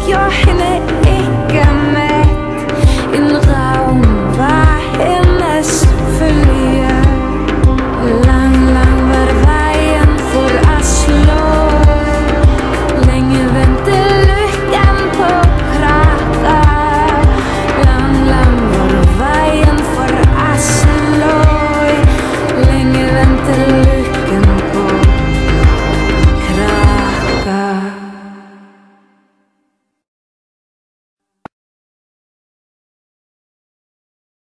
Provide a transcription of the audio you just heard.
like you're in it.